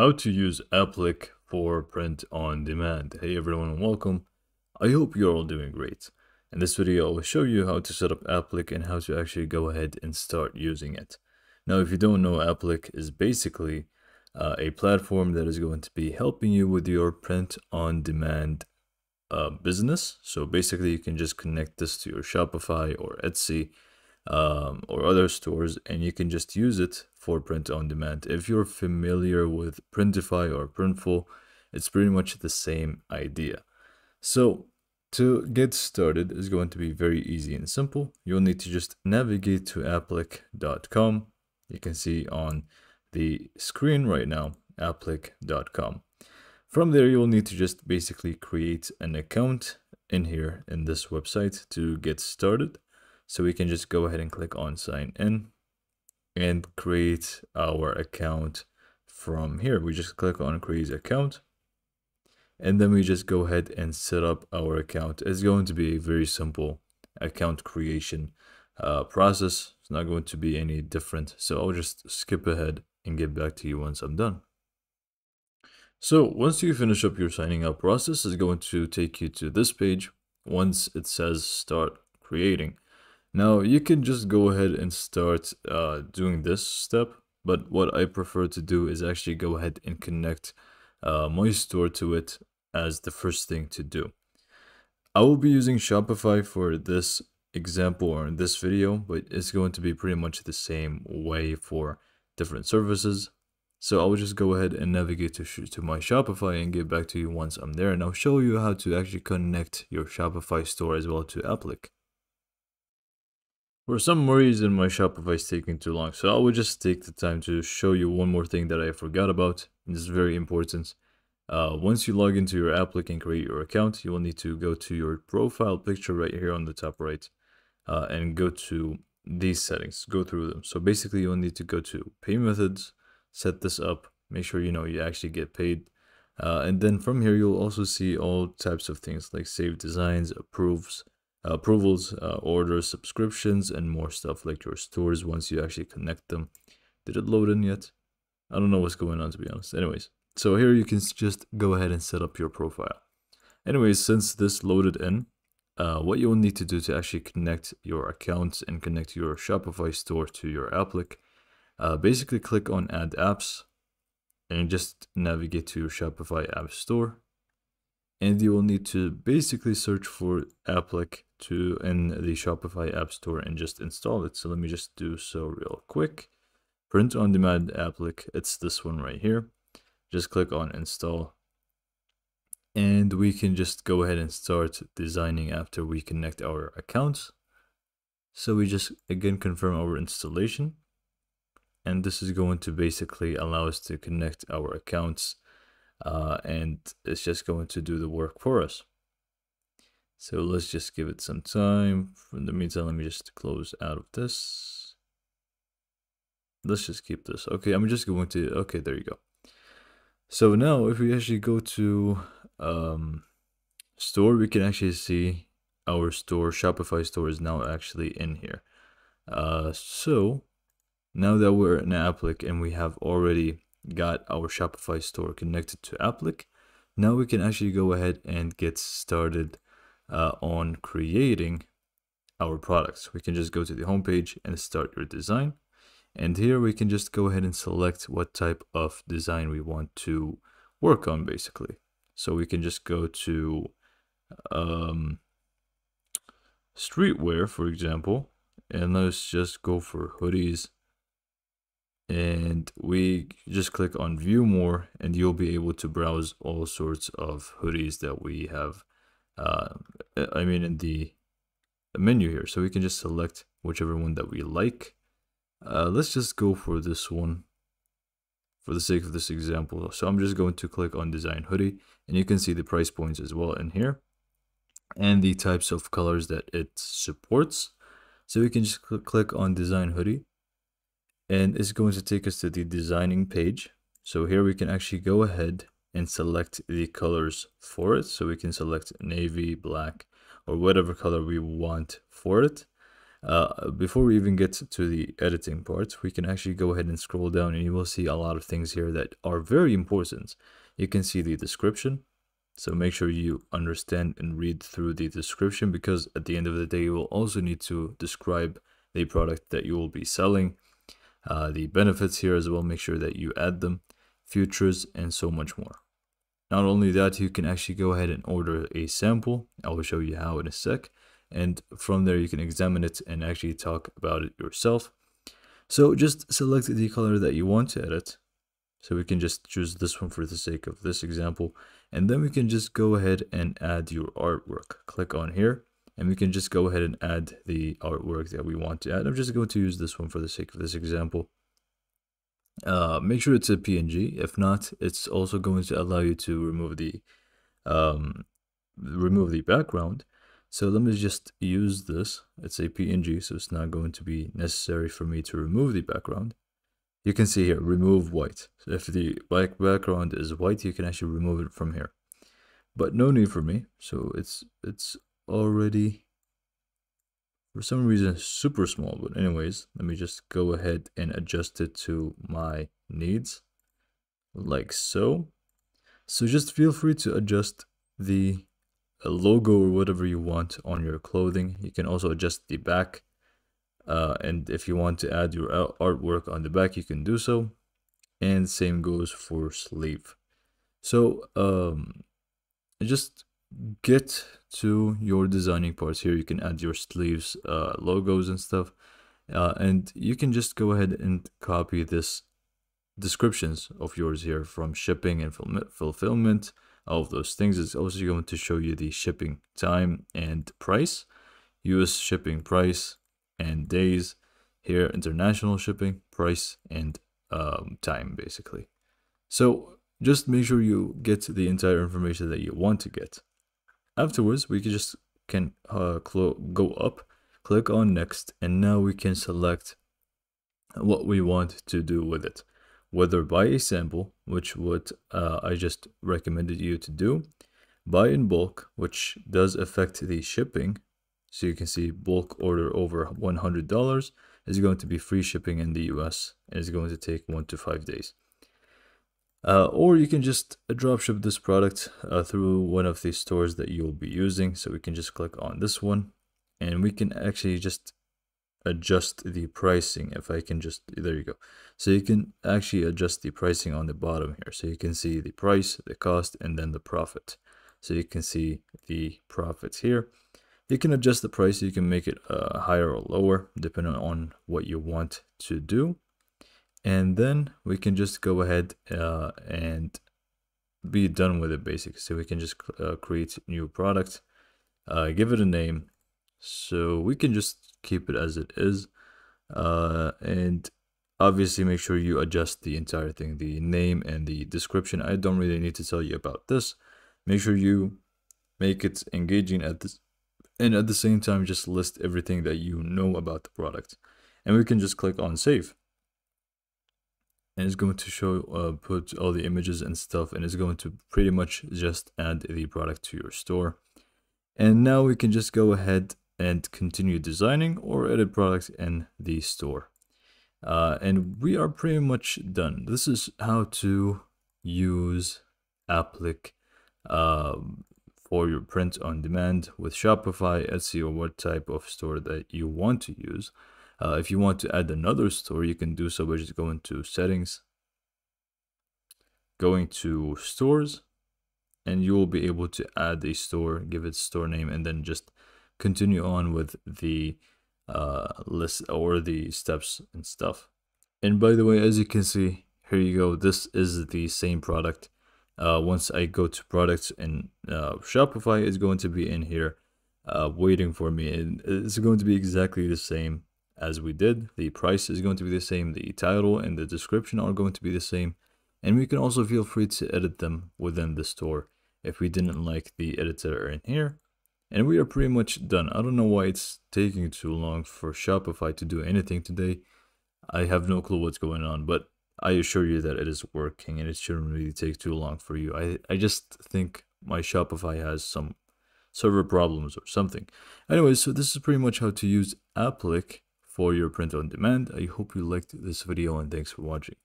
How to use Apliiq for print on demand. Hey everyone and welcome. I hope you're all doing great. In this video I will show you how to set up Apliiq and how to actually go ahead and start using it. Now if you don't know Apliiq is basically uh, a platform that is going to be helping you with your print on demand uh, business. So basically you can just connect this to your Shopify or Etsy um, or other stores and you can just use it for print on demand. If you're familiar with Printify or Printful, it's pretty much the same idea. So to get started is going to be very easy and simple. You'll need to just navigate to apliiq.com. You can see on the screen right now, apliiq.com. From there, you'll need to just basically create an account in here in this website to get started. So we can just go ahead and click on sign in and create our account from here. We just click on create account and then we just go ahead and set up our account. It's going to be a very simple account creation uh, process. It's not going to be any different. So I'll just skip ahead and get back to you once I'm done. So once you finish up your signing up process, it's going to take you to this page once it says start creating. Now you can just go ahead and start uh, doing this step, but what I prefer to do is actually go ahead and connect uh, my store to it as the first thing to do. I will be using Shopify for this example or in this video, but it's going to be pretty much the same way for different services. So I will just go ahead and navigate to, to my Shopify and get back to you once I'm there and I'll show you how to actually connect your Shopify store as well to Apliiq. For some reason, my Shopify is taking too long, so I will just take the time to show you one more thing that I forgot about. And this is very important. Uh, once you log into your Apliiq and create your account, you will need to go to your profile picture right here on the top right uh, and go to these settings, go through them. So basically, you'll need to go to pay methods, set this up, make sure you know you actually get paid. Uh, and then from here, you'll also see all types of things like save designs, approves, approvals, uh, orders, subscriptions, and more stuff like your stores once you actually connect them. Did it load in yet? I don't know what's going on to be honest. Anyways, so here you can just go ahead and set up your profile. Anyways, since this loaded in, uh, what you'll need to do to actually connect your accounts and connect your Shopify store to your Apliiq, uh, basically click on add apps and just navigate to your Shopify app store and you will need to basically search for Apliiq to in the Shopify App Store and just install it. So let me just do so real quick. Print on demand Apliiq, it's this one right here. Just click on install and we can just go ahead and start designing after we connect our accounts. So we just again confirm our installation and this is going to basically allow us to connect our accounts uh, and it's just going to do the work for us. So let's just give it some time. In the meantime, let me just close out of this. Let's just keep this. Okay, I'm just going to, okay, there you go. So now if we actually go to um, store, we can actually see our store, Shopify store is now actually in here. Uh, so now that we're in Apliiq and we have already got our Shopify store connected to Apliiq, now we can actually go ahead and get started uh, on creating our products. We can just go to the homepage and start your design. And here we can just go ahead and select what type of design we want to work on basically. So we can just go to um, streetwear, for example, and let's just go for hoodies and we just click on view more and you'll be able to browse all sorts of hoodies that we have uh, I mean in the menu here. So we can just select whichever one that we like. Uh, let's just go for this one for the sake of this example. So I'm just going to click on design hoodie and you can see the price points as well in here and the types of colors that it supports. So we can just cl click on design hoodie and it's going to take us to the designing page. So here we can actually go ahead and select the colors for it. So we can select navy, black, or whatever color we want for it. Uh, before we even get to the editing part, we can actually go ahead and scroll down and you will see a lot of things here that are very important. You can see the description. So make sure you understand and read through the description because at the end of the day, you will also need to describe the product that you will be selling. Uh, the benefits here as well, make sure that you add them, futures, and so much more. Not only that, you can actually go ahead and order a sample. I will show you how in a sec and from there you can examine it and actually talk about it yourself. So just select the color that you want to edit. So we can just choose this one for the sake of this example. And then we can just go ahead and add your artwork. Click on here and we can just go ahead and add the artwork that we want to add. I'm just going to use this one for the sake of this example. Uh, make sure it's a PNG. If not, it's also going to allow you to remove the um, remove the background. So let me just use this. It's a PNG, so it's not going to be necessary for me to remove the background. You can see here, remove white. So if the black background is white, you can actually remove it from here. But no need for me. So it's it's already, for some reason, super small. But anyways, let me just go ahead and adjust it to my needs, like so. So just feel free to adjust the logo or whatever you want on your clothing. You can also adjust the back. Uh, and if you want to add your artwork on the back, you can do so. And same goes for sleeve. So um, just get to your designing parts here. You can add your sleeves, uh, logos and stuff. Uh, and you can just go ahead and copy this descriptions of yours here from shipping and fulfillment all of those things. It's also going to show you the shipping time and price, US shipping price and days, here international shipping price and um, time basically. So just make sure you get the entire information that you want to get. Afterwards, we can just can uh, go up, click on next, and now we can select what we want to do with it whether buy a sample, which what uh, I just recommended you to do, buy in bulk, which does affect the shipping. So you can see bulk order over $100 is going to be free shipping in the US and it's going to take one to five days. Uh, or you can just dropship this product uh, through one of these stores that you'll be using. So we can just click on this one and we can actually just adjust the pricing if I can just there you go. So you can actually adjust the pricing on the bottom here. So you can see the price the cost and then the profit. So you can see the profits here. You can adjust the price. You can make it uh, higher or lower depending on what you want to do and then we can just go ahead uh, and be done with it basically so we can just uh, create new product uh, give it a name so we can just keep it as it is. Uh, and obviously make sure you adjust the entire thing, the name and the description. I don't really need to tell you about this. Make sure you make it engaging at this and at the same time just list everything that you know about the product. And we can just click on save. And it's going to show, uh, put all the images and stuff, and it's going to pretty much just add the product to your store. And now we can just go ahead and continue designing or edit products in the store. Uh, and we are pretty much done. This is how to use Apliiq uh, for your print on demand with Shopify, Etsy, or what type of store that you want to use. Uh, if you want to add another store, you can do so by just going to settings, going to stores, and you will be able to add a store, give it store name, and then just continue on with the uh, list or the steps and stuff. And by the way, as you can see, here you go. This is the same product. Uh, once I go to products and uh, Shopify is going to be in here uh, waiting for me. And it's going to be exactly the same as we did. The price is going to be the same. The title and the description are going to be the same. And we can also feel free to edit them within the store if we didn't like the editor in here and we are pretty much done. I don't know why it's taking too long for Shopify to do anything today. I have no clue what's going on, but I assure you that it is working and it shouldn't really take too long for you. I, I just think my Shopify has some server problems or something. Anyway, so this is pretty much how to use Apliiq for your print on demand. I hope you liked this video and thanks for watching.